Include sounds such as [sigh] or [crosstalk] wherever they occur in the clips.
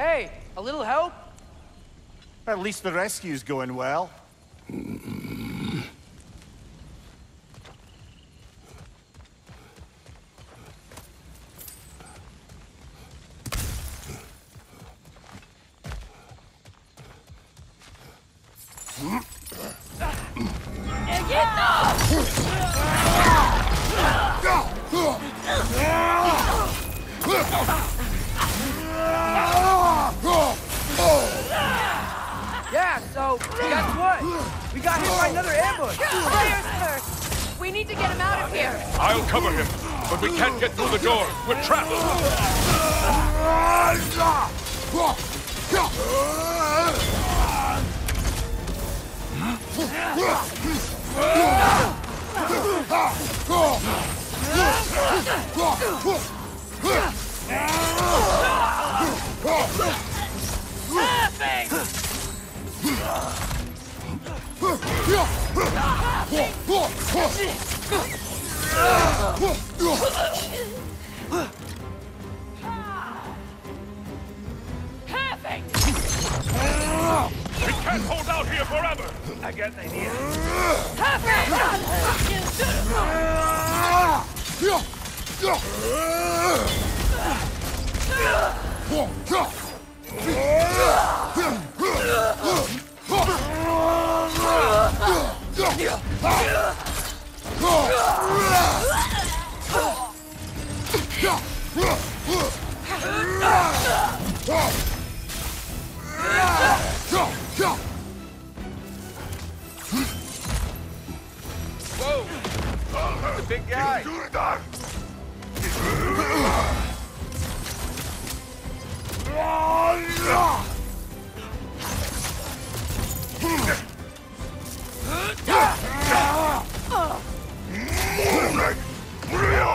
Hey, a little help? At least the rescue's going well. Yeah, guess what? We got hit by another ambush. Fires first. We need to get him out of here. I'll cover him, but we can't get through the door. We're trapped. Perfect. We can't hold out here forever. I got an idea. Whoa! The big guy.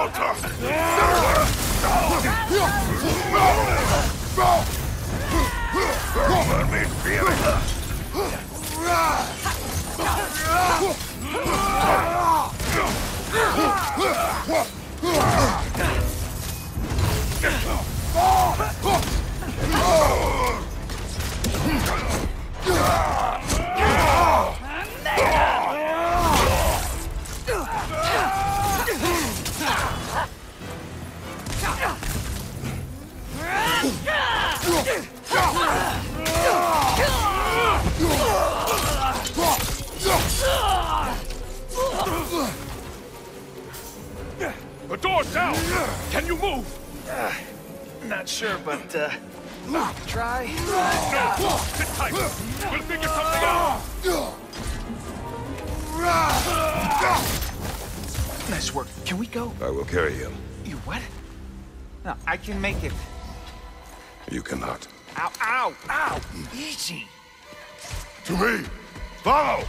The uh, try. No. Sit tight. We'll figure something out. Nice work. Can we go? I will carry him. You what? No, I can make it. You cannot. Ow, ow, ow! Easy! To me! Follow!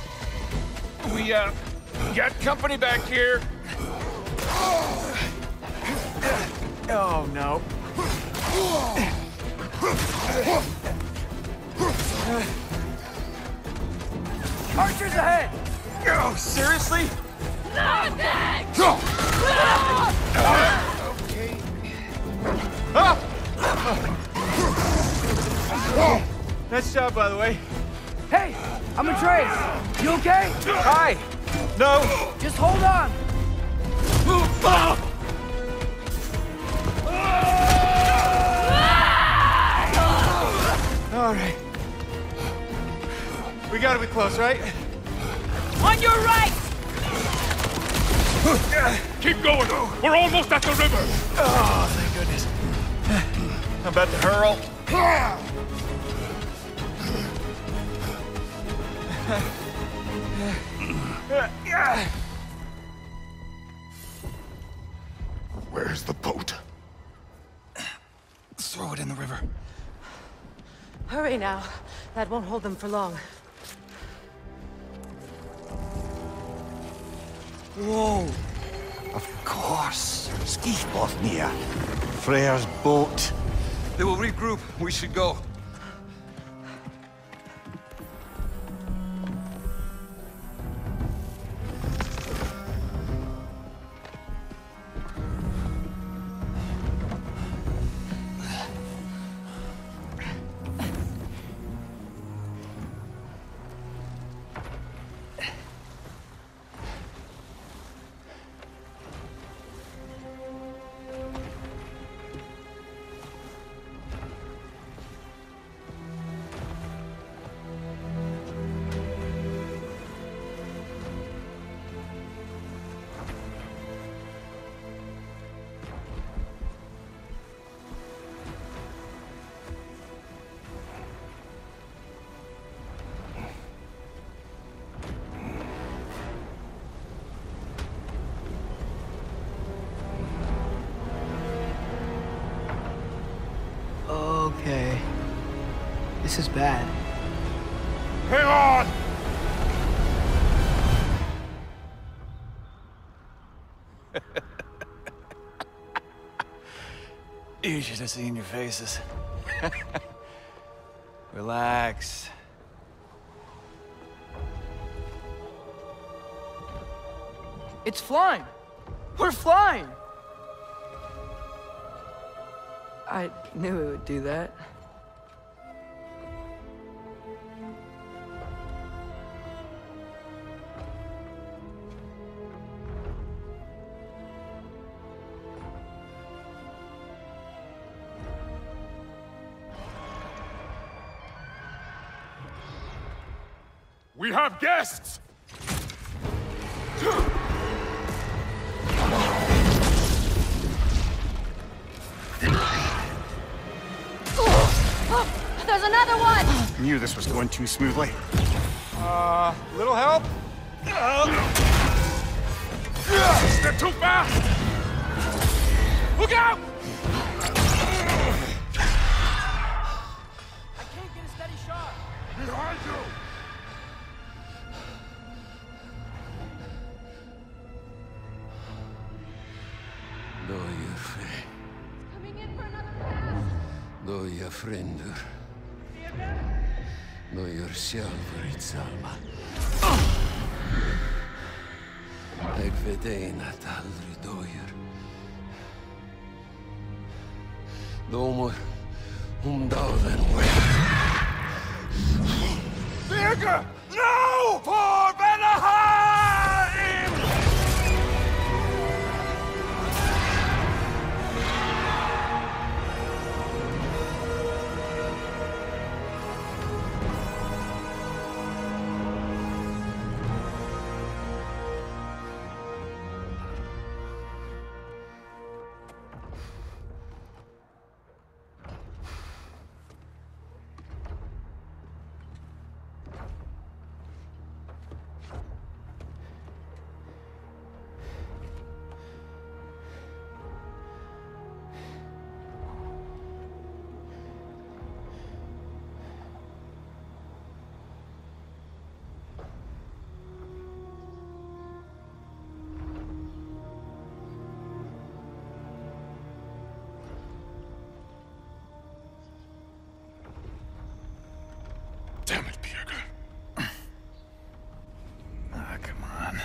We, uh, got company back here. Oh, no. Archers ahead! Oh, seriously? Nice job, by the way. Hey, I'm Atreus. You okay? Hi. No. Just hold on. All right. We gotta be close, right? On your right. Keep going. We're almost at the river. Oh, thank goodness. I'm about to hurl. Where's the boat? Throw it in the river. Hurry now. That won't hold them for long. Whoa! Of course. Skidbladnir. Freyr's boat. They will regroup. We should go. This is bad. Hang on! [laughs] You should have seen your faces. [laughs] Relax. It's flying! We're flying! I knew it would do that. We have guests! There's another one! Knew this was going too smoothly. Uh, little help? They're too fast! Look out! Doja frendur. Dojer sjálfur í salma. Eg vet ein at aldri dojer. Dómur um dáðan vel. Birger! No! Damn it, Birger. Ah, come on.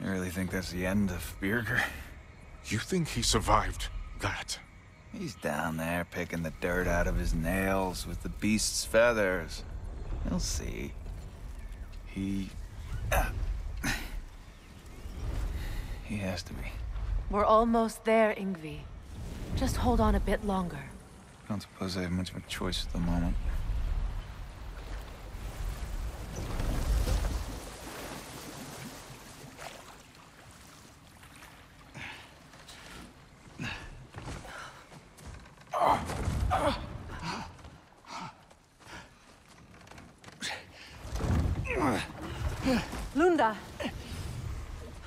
You really think that's the end of Birger? You think he survived that? He's down there picking the dirt out of his nails with the beast's feathers. You'll see. He... ah. [coughs] he has to be. We're almost there, Ingvi. Just hold on a bit longer. I don't suppose I have much of a choice at the moment. Lunda!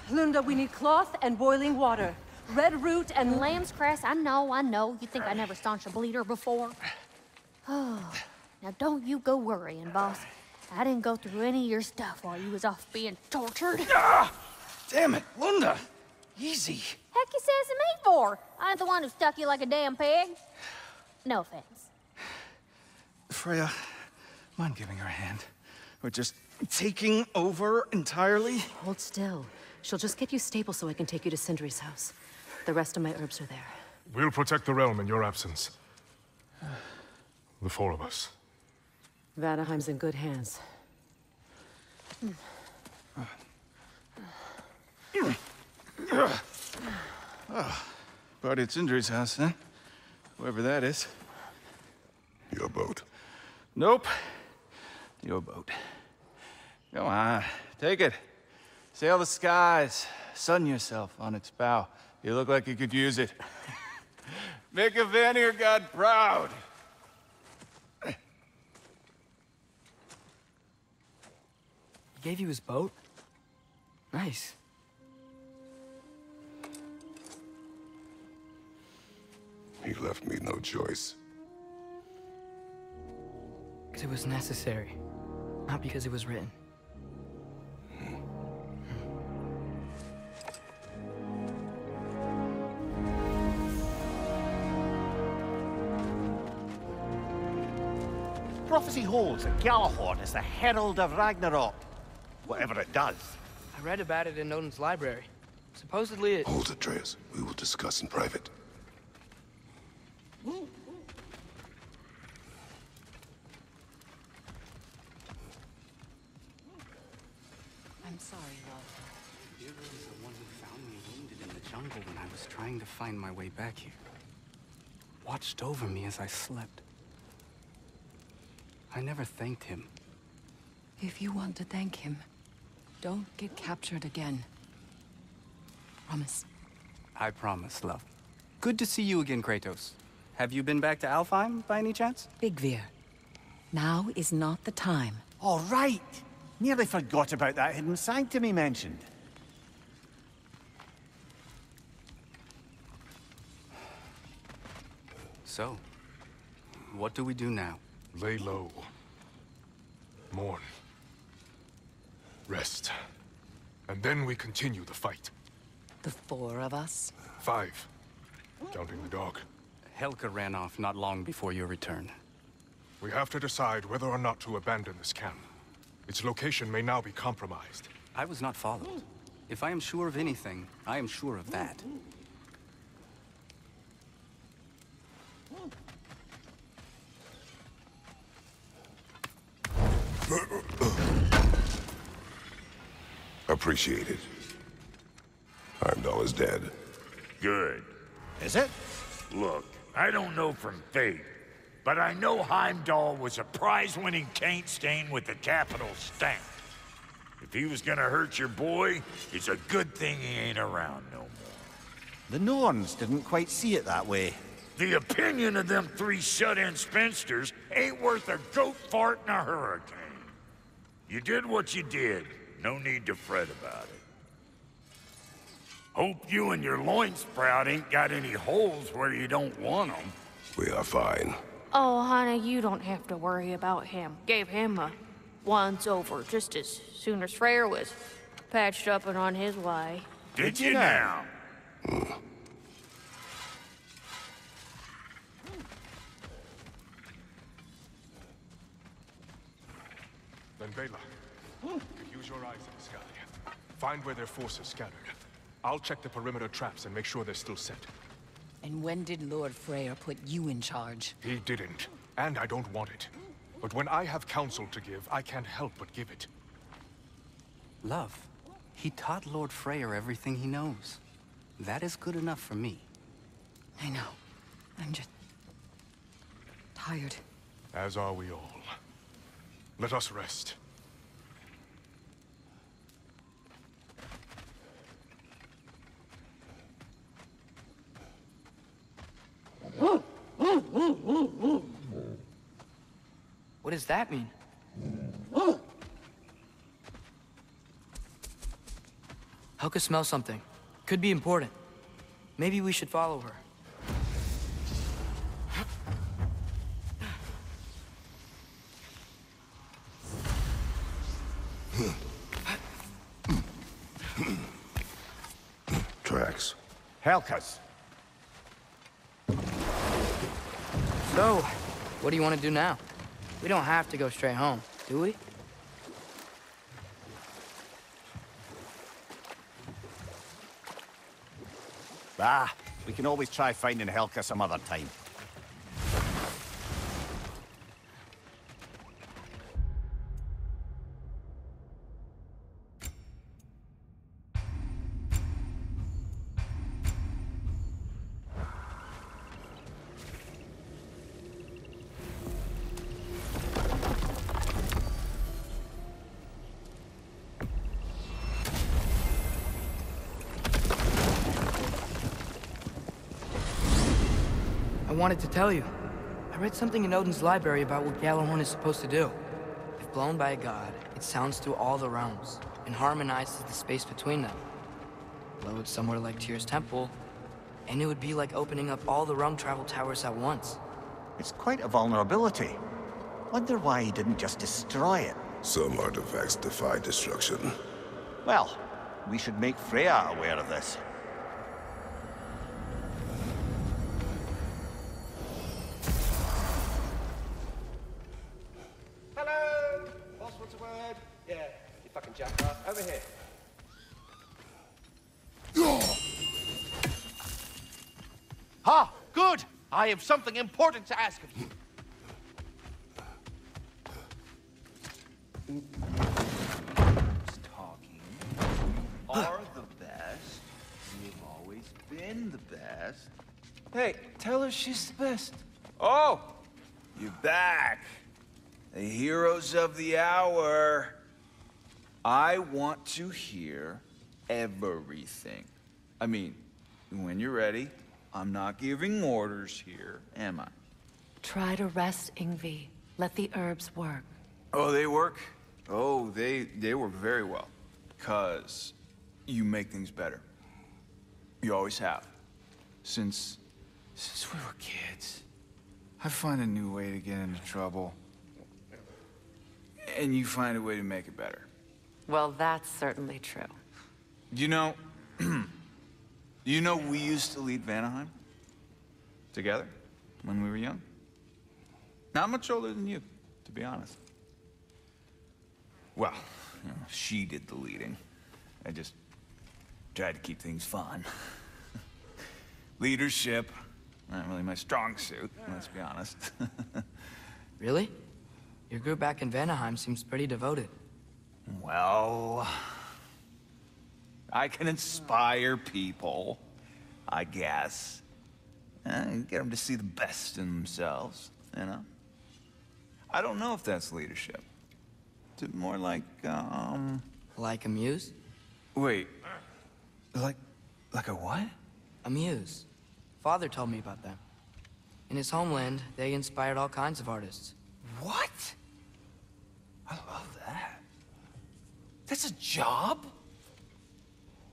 Lunda, we need cloth and boiling water. Red root and Lamb's cress, I know, I know. You think I never staunched a bleeder before? Oh, [sighs] now don't you go worrying, boss. I didn't go through any of your stuff while you was off being tortured. Ah! Damn it, Lunda! Easy. Heck you says to me for? I ain't the one who stuck you like a damn pig. No offense. Freya, mind giving her a hand? Or just taking over entirely? Hold still. She'll just get you stable so I can take you to Sindri's house. The rest of my herbs are there. We'll protect the realm in your absence. The four of us. Vanaheim's in good hands. Oh, Party at Sindri's house, huh? Whoever that is. Your boat. Nope. Your boat. Go on, take it. Sail the skies. Sun yourself on its bow. You look like you could use it. [laughs] Make a Vanir god proud. He gave you his boat? Nice. He left me no choice. Because it was necessary, not because it was written. Prophecy holds that Gjallarhorn is the herald of Ragnarok. Whatever it does. I read about it in Odin's library. Supposedly it... Hold Atreus. We will discuss in private. I'm sorry, love. Hero is the one who found me wounded in the jungle when I was trying to find my way back here. Watched over me as I slept. I never thanked him. If you want to thank him, don't get captured again. Promise. I promise, love. Good to see you again, Kratos. Have you been back to Alfheim, by any chance? Bigvir, now is not the time. All right. Nearly forgot about that hidden sanctum he mentioned. So, what do we do now? Lay low. Mourn. Rest. And then we continue the fight. The four of us? Five. Counting the dog. Helka ran off not long before your return. We have to decide whether or not to abandon this camp. Its location may now be compromised. I was not followed. If I am sure of anything, I am sure of that. Appreciated. Heimdall is dead. Good. Is it? Look, I don't know from fate, but I know Heimdall was a prize-winning taint stain with the capital stank. If he was gonna hurt your boy, it's a good thing he ain't around no more. The Norns didn't quite see it that way. The opinion of them three shut-in spinsters ain't worth a goat fart in a hurricane. You did what you did. No need to fret about it. Hope you and your loin sprout ain't got any holes where you don't want them. We are fine. Oh, honey, you don't have to worry about him. Gave him a once over just as soon as Freyr was patched up and on his way. Did you now? Then Beyla, you use your eyes in the sky. Find where their forces scattered. I'll check the perimeter traps and make sure they're still set. And when did Lord Freyr put you in charge? He didn't, and I don't want it. But when I have counsel to give, I can't help but give it. Love, he taught Lord Freyr everything he knows. That is good enough for me. I know. I'm just... tired. As are we all. Let us rest. What does that mean? [gasps] Helka smells something. Could be important. Maybe we should follow her. Tracks. Helka's. So, what do you want to do now? We don't have to go straight home, do we? Ah, we can always try finding Helka some other time. I wanted to tell you. I read something in Odin's library about what Gjallarhorn is supposed to do. If blown by a god, it sounds through all the realms and harmonizes the space between them. Blow it somewhere like Tyr's temple, and it would be like opening up all the realm travel towers at once. It's quite a vulnerability. Wonder why he didn't just destroy it. Some artifacts defy destruction. Well, we should make Freya aware of this. Fucking jackass. Over here. Ha! Good! I have something important to ask of you. talking. You are the best. You've always been the best. Hey, tell her she's the best. Oh, you're back. The heroes of the hour. I want to hear everything. I mean, when you're ready, I'm not giving orders here, am I? Try to rest, Ingvi. Let the herbs work. Oh, they work? Oh, they they work very well. Cause you make things better. You always have. Since since we were kids. I find a new way to get into trouble. And you find a way to make it better. Well, that's certainly true. You know, [clears throat] you know we used to lead Vanaheim? Together? When we were young? Not much older than you, to be honest. Well, you know, she did the leading. I just tried to keep things fun. [laughs] Leadership, not really my strong suit, let's be honest. [laughs] Really? Your group back in Vanaheim seems pretty devoted. Well, I can inspire people, I guess. And get them to see the best in themselves, you know? I don't know if that's leadership. Is it more like, um... Like a muse? Wait. Like... like a what? A muse. Father told me about them. In his homeland, they inspired all kinds of artists. What? I love that. That's a job?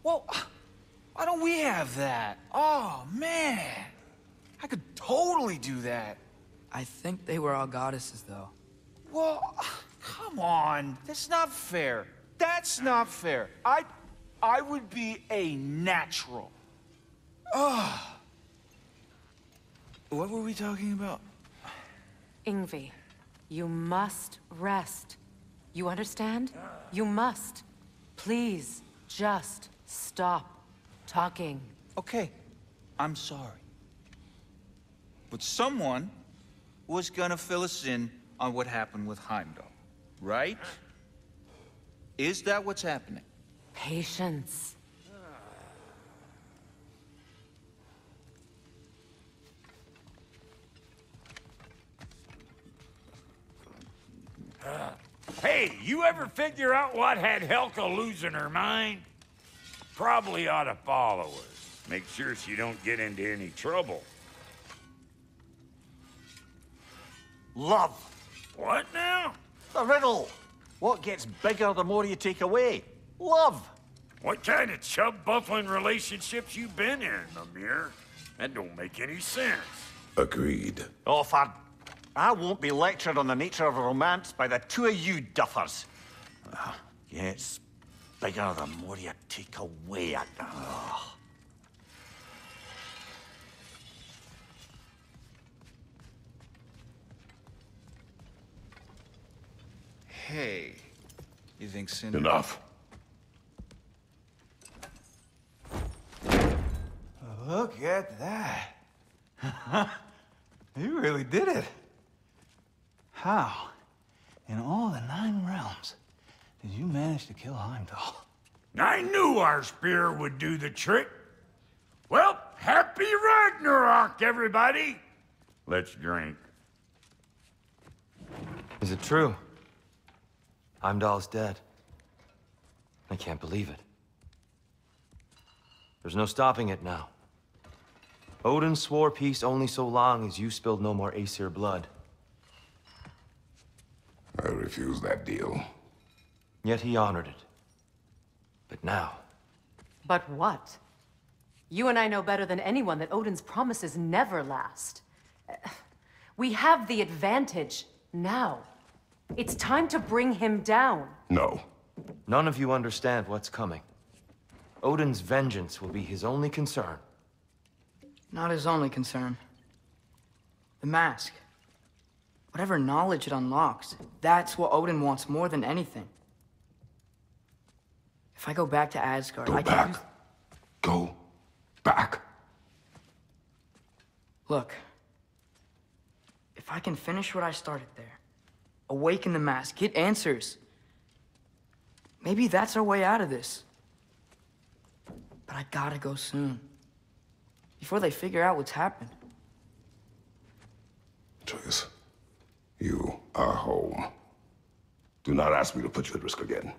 Well, why don't we have that? Oh, man. I could totally do that. I think they were all goddesses, though. Well, come on. That's not fair. That's not fair. I... I would be a natural. Ugh. What were we talking about? Ingvi, you must rest. You understand? You must. Please, just stop talking. Okay, I'm sorry. But someone was gonna fill us in on what happened with Heimdall, right? Is that what's happening? Patience. Ah. Hey, you ever figure out what had Helka losing her mind? Probably ought to follow her. Make sure she don't get into any trouble. Love. What now? The riddle. What gets bigger the more you take away? Love. What kind of chub buffling relationships you been in, Amir? That don't make any sense. Agreed. Oh, for... I won't be lectured on the nature of romance by the two of you duffers. [sighs] Uh, gets bigger the more you take away it. Ugh. Hey, you think Sindri... Enough. Look at that. [laughs] you really did it. How, in all the nine realms, did you manage to kill Heimdall? I knew our spear would do the trick. Well, happy Ragnarok, everybody! Let's drink. Is it true? Heimdall's dead. I can't believe it. There's no stopping it now. Odin swore peace only so long as you spilled no more Aesir blood. I refuse that deal. Yet he honored it. But now, But what? You and I know better than anyone that Odin's promises never last. We have the advantage Now. It's time to bring him down. No. None of you understand what's coming. Odin's vengeance will be his only concern. Not his only concern. The mask. Whatever knowledge it unlocks, that's what Odin wants more than anything. If I go back to Asgard, Go I back. can use... Go back. Look. If I can finish what I started there, awaken the mask, get answers, maybe that's our way out of this. But I gotta go soon. Before they figure out what's happened. Atreus, you are home. Do not ask me to put you at risk again.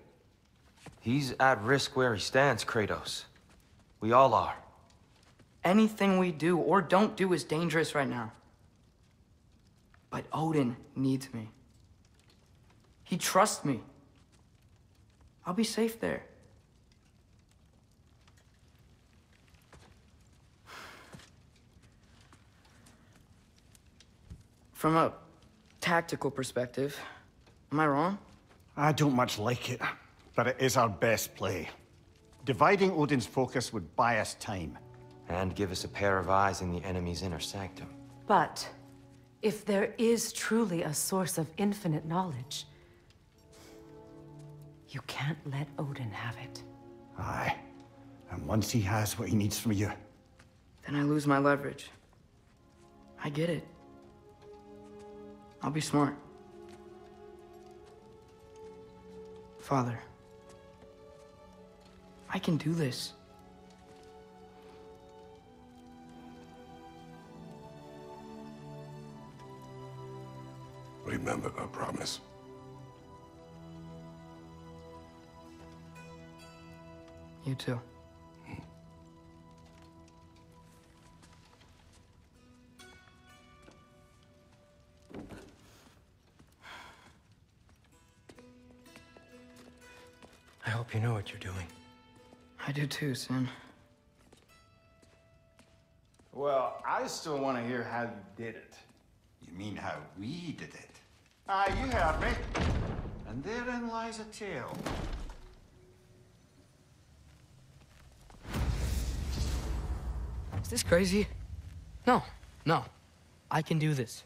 He's at risk where he stands, Kratos. We all are. Anything we do or don't do is dangerous right now. But Odin needs me. He trusts me. I'll be safe there. From a tactical perspective, am I wrong? I don't much like it, but it is our best play. Dividing Odin's focus would buy us time. And give us a pair of eyes in the enemy's inner sanctum. But if there is truly a source of infinite knowledge, you can't let Odin have it. Aye. And once he has what he needs from you, Then I lose my leverage. I get it. I'll be smart. Father, I can do this. Remember our promise. You too. What you're doing. I do too, Sin. Well, I still want to hear how you did it. You mean how we did it? Aye, you heard me. And therein lies a tale. Is this crazy? No, no. I can do this.